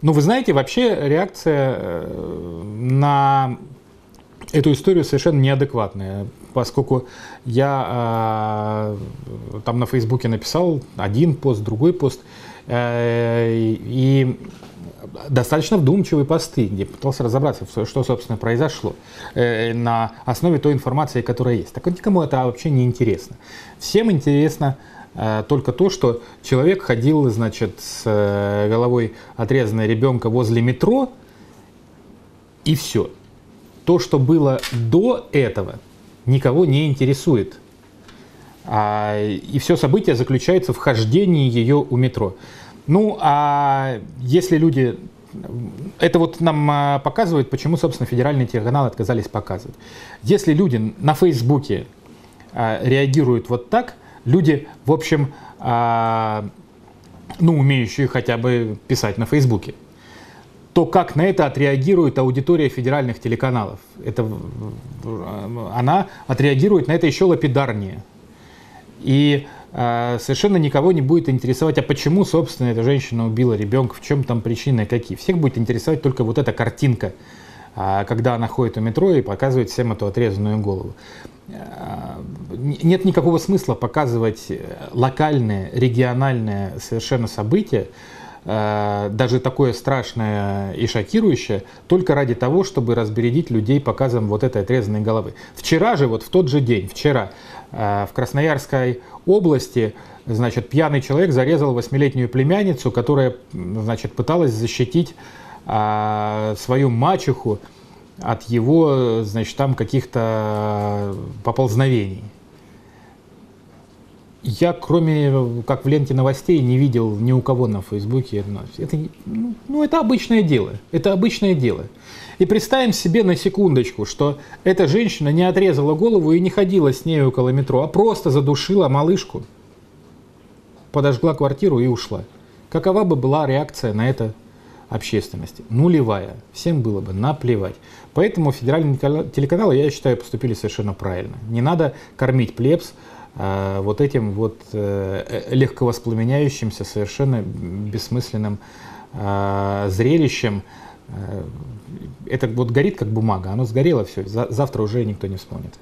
Ну, вы знаете, вообще реакция э, на эту историю совершенно неадекватная, поскольку я э, там на Фейсбуке написал один пост, другой пост, э, и достаточно вдумчивые посты, где пытался разобраться, что, собственно, произошло э, на основе той информации, которая есть. Так вот, никому это вообще не интересно. Всем интересно э, только то, что человек ходил, значит, с э, головой отрезанной ребенка возле метро, и все. То, что было до этого, никого не интересует. А, и все событие заключается в хождении ее у метро. Ну, а если люди... Это вот нам а, показывает, почему, собственно, федеральные телеканалы отказались показывать. Если люди на Фейсбуке а, реагируют вот так, люди, в общем, а, ну, умеющие хотя бы писать на Фейсбуке, то как на это отреагирует аудитория федеральных телеканалов? Это, она отреагирует на это еще лапидарнее. И а, совершенно никого не будет интересовать, а почему, собственно, эта женщина убила ребенка, в чем там причины, какие. Всех будет интересовать только вот эта картинка, а, когда она ходит у метро и показывает всем эту отрезанную голову. А, нет никакого смысла показывать э, локальное, региональное совершенно событие, даже такое страшное и шокирующее, только ради того, чтобы разбередить людей показом вот этой отрезанной головы. Вчера же, вот в тот же день, вчера, в Красноярской области, значит, пьяный человек зарезал восьмилетнюю племянницу, которая, значит, пыталась защитить свою мачеху от его, значит, там каких-то поползновений. Я, кроме как в ленте новостей, не видел ни у кого на Фейсбуке. Это, ну, ну, это обычное дело. Это обычное дело. И представим себе на секундочку, что эта женщина не отрезала голову и не ходила с ней около метро, а просто задушила малышку, подожгла квартиру и ушла. Какова бы была реакция на это общественности? Нулевая. Всем было бы наплевать. Поэтому федеральные телеканалы, я считаю, поступили совершенно правильно. Не надо кормить плебс э, вот этим вот э, легковоспламеняющимся, совершенно бессмысленным э, зрелищем, Э, это вот горит как бумага, оно сгорело все, завтра уже никто не вспомнит.